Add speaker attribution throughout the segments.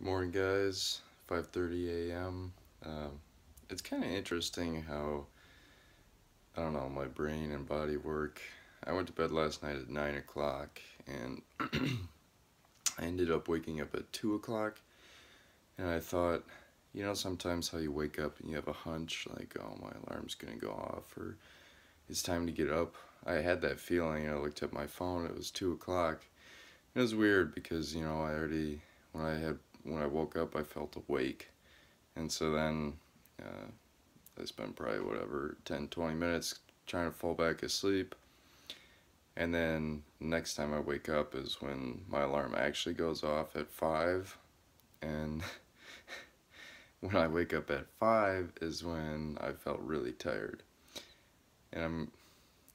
Speaker 1: Good morning, guys. 5:30 a.m. Um, it's kind of interesting how I don't know my brain and body work. I went to bed last night at nine o'clock, and I ended up waking up at two o'clock. And I thought, you know, sometimes how you wake up and you have a hunch, like, oh, my alarm's gonna go off, or it's time to get up. I had that feeling. I looked at my phone. It was two o'clock. It was weird because you know I already when I had when I woke up, I felt awake. And so then uh, I spent probably whatever 10 20 minutes trying to fall back asleep. And then next time I wake up is when my alarm actually goes off at 5. And when I wake up at 5 is when I felt really tired. And I'm,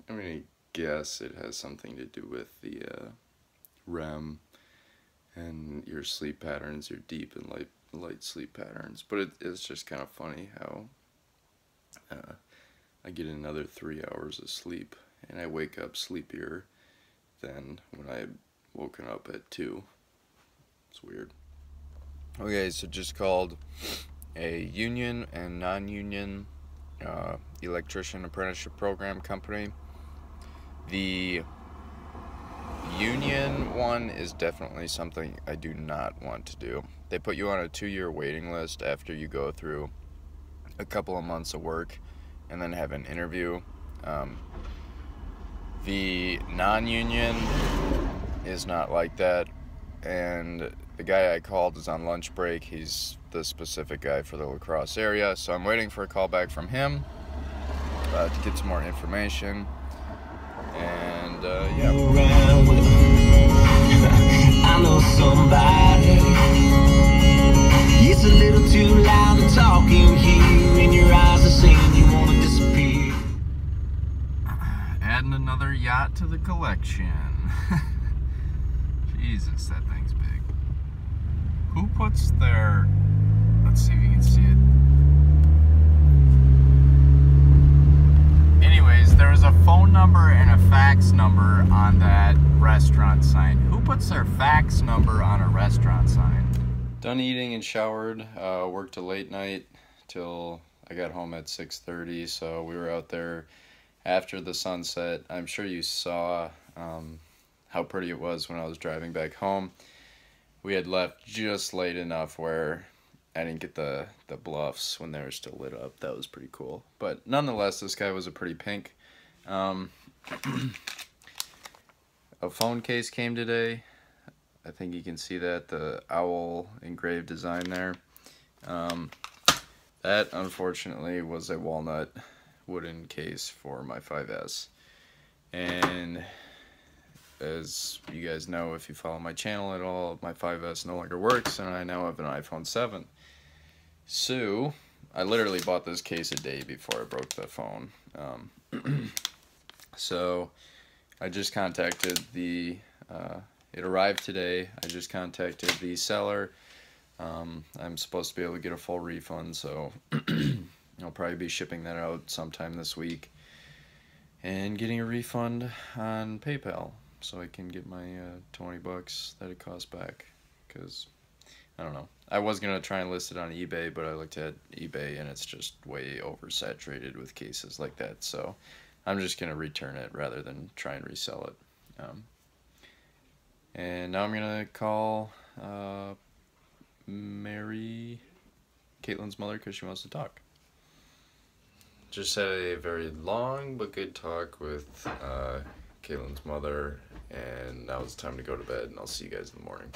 Speaker 1: I'm going to guess it has something to do with the uh, REM and your sleep patterns, your deep and light light sleep patterns. But it, it's just kind of funny how uh, I get another three hours of sleep and I wake up sleepier than when I woken up at two. It's weird.
Speaker 2: Okay, so just called a union and non-union uh, electrician apprenticeship program company. The union one is definitely something I do not want to do. They put you on a two-year waiting list after you go through a couple of months of work and then have an interview. Um, the non-union is not like that and the guy I called is on lunch break. He's the specific guy for the La Crosse area, so I'm waiting for a call back from him uh, to get some more information. And uh, yeah. Know somebody. It's a little too loud to talk in here, and your eyes are saying you want to disappear. Adding another yacht to the collection. Jesus, that thing's big. Who puts their. Let's see if you can see it. Anyways, there was a number and a fax number on that restaurant sign. Who puts their fax number on a restaurant sign?
Speaker 1: Done eating and showered. Uh, worked a late night till I got home at 6:30. So we were out there after the sunset. I'm sure you saw um, how pretty it was when I was driving back home. We had left just late enough where I didn't get the the bluffs when they were still lit up. That was pretty cool. But nonetheless, this guy was a pretty pink. Um, a phone case came today. I think you can see that the owl engraved design there. Um, that unfortunately was a walnut wooden case for my 5S. And as you guys know, if you follow my channel at all, my 5S no longer works and I now have an iPhone 7. So, I literally bought this case a day before I broke the phone. Um, so, I just contacted the, uh, it arrived today. I just contacted the seller. Um, I'm supposed to be able to get a full refund, so I'll probably be shipping that out sometime this week. And getting a refund on PayPal so I can get my uh, 20 bucks that it cost back. Because, I don't know. I was going to try and list it on eBay, but I looked at eBay and it's just way oversaturated with cases like that. So, I'm just going to return it rather than try and resell it. Um, and now I'm going to call uh, Mary, Caitlin's mother, because she wants to talk. Just had a very long but good talk with uh, Caitlin's mother, and now it's time to go to bed, and I'll see you guys in the morning.